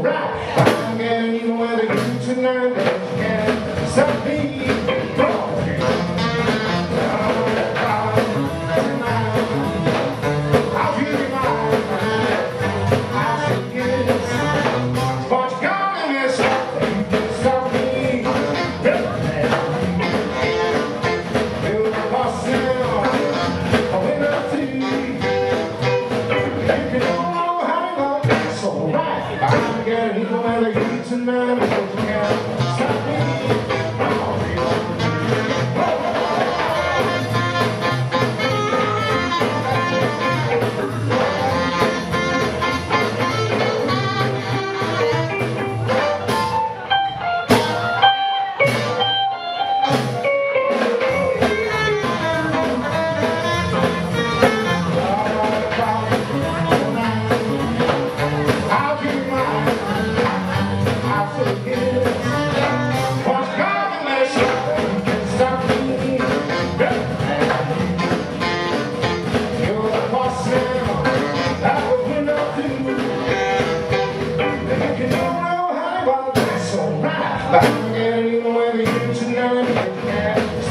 Right, I'm getting even to you tonight. And he's equal man like you tonight. Back again, you know every you tonight.